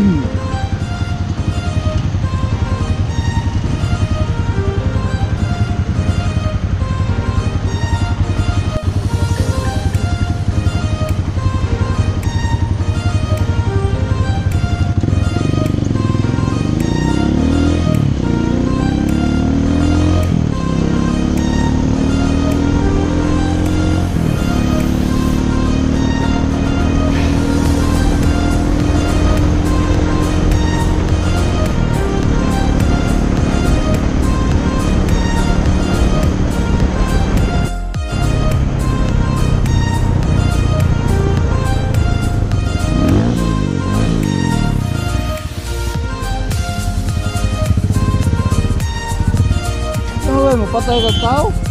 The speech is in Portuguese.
Mm. Vamos para a tal